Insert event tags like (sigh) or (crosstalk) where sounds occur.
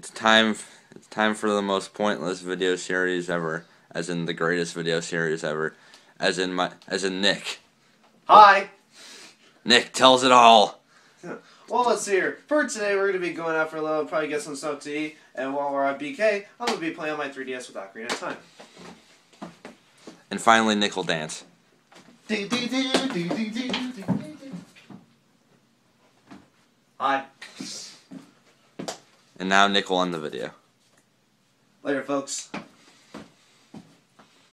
It's time. It's time for the most pointless video series ever, as in the greatest video series ever, as in my, as in Nick. Hi. Nick tells it all. (laughs) Well, let's see here. For today, we're going to be going out for a little, probably get some stuff to eat, and while we're at BK, I'm going to be playing on my 3DS with Ocarina of Time. And finally, Nick will dance. Hi. And now Nick will end the video. Later, folks.